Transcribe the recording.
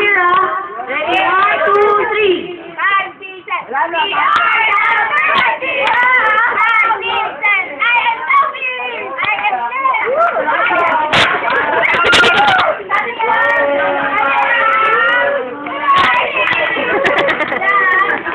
here, ah. Ready? One, two, three. Five, six, seven. Wala na.